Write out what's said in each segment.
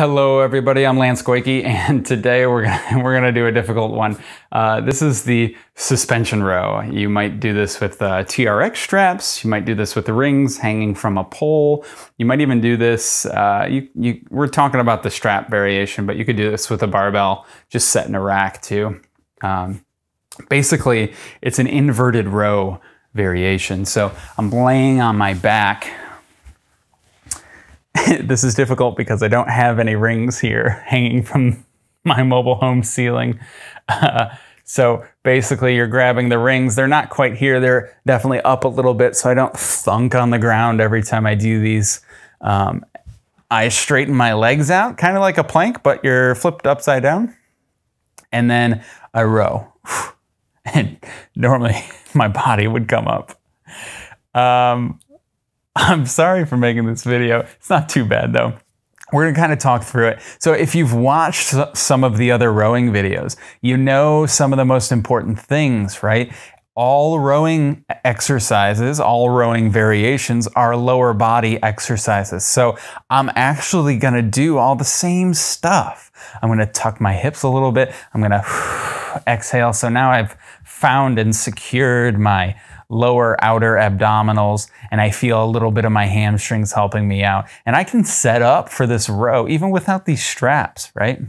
Hello everybody, I'm Lance Goyke and today we're gonna, we're gonna do a difficult one. Uh, this is the suspension row. You might do this with uh, TRX straps, you might do this with the rings hanging from a pole, you might even do this, uh, you, you, we're talking about the strap variation, but you could do this with a barbell just set in a rack too. Um, basically, it's an inverted row variation. So I'm laying on my back this is difficult because I don't have any rings here hanging from my mobile home ceiling. Uh, so basically you're grabbing the rings. They're not quite here. They're definitely up a little bit so I don't thunk on the ground every time I do these. Um, I straighten my legs out, kind of like a plank, but you're flipped upside down. And then I row. And normally my body would come up. Um, I'm sorry for making this video. It's not too bad though. We're gonna kind of talk through it. So if you've watched some of the other rowing videos, you know some of the most important things, right? All rowing exercises, all rowing variations are lower body exercises. So I'm actually gonna do all the same stuff. I'm gonna tuck my hips a little bit. I'm gonna exhale. So now I've found and secured my lower outer abdominals, and I feel a little bit of my hamstrings helping me out. And I can set up for this row even without these straps, right?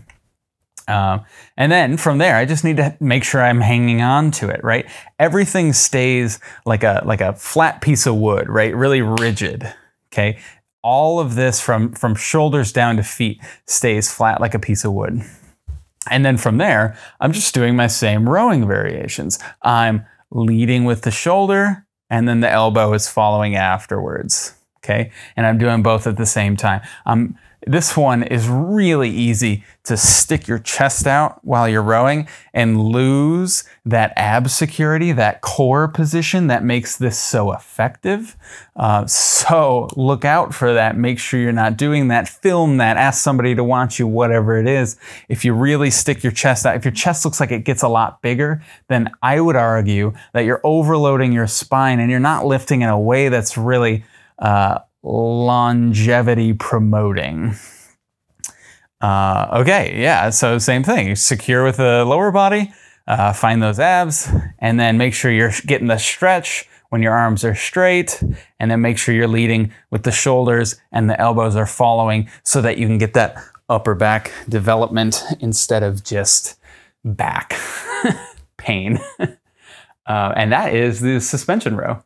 Um, and then from there, I just need to make sure I'm hanging on to it, right? Everything stays like a like a flat piece of wood, right? Really rigid. Okay. All of this from from shoulders down to feet stays flat like a piece of wood. And then from there, I'm just doing my same rowing variations. I'm leading with the shoulder, and then the elbow is following afterwards. Okay, and I'm doing both at the same time. I'm this one is really easy to stick your chest out while you're rowing and lose that ab security, that core position that makes this so effective. Uh, so look out for that. Make sure you're not doing that. Film that. Ask somebody to watch you, whatever it is. If you really stick your chest out, if your chest looks like it gets a lot bigger, then I would argue that you're overloading your spine and you're not lifting in a way that's really uh, longevity promoting. Uh, okay, yeah, so same thing. Secure with the lower body, uh, find those abs, and then make sure you're getting the stretch when your arms are straight, and then make sure you're leading with the shoulders and the elbows are following so that you can get that upper back development instead of just back pain. Uh, and that is the suspension row.